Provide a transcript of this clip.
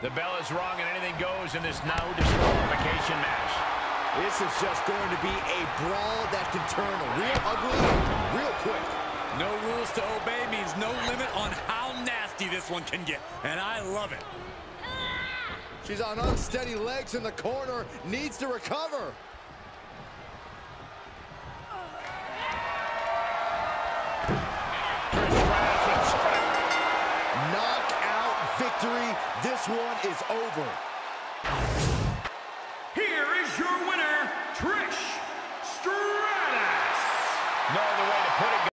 The bell is rung and anything goes in this no disqualification match. This is just going to be a brawl that can turn real ugly real quick. No rules to obey means no limit on how nasty this one can get, and I love it. She's on unsteady legs in the corner, needs to recover. victory. This one is over. Here is your winner, Trish Stratus. No other way to put it.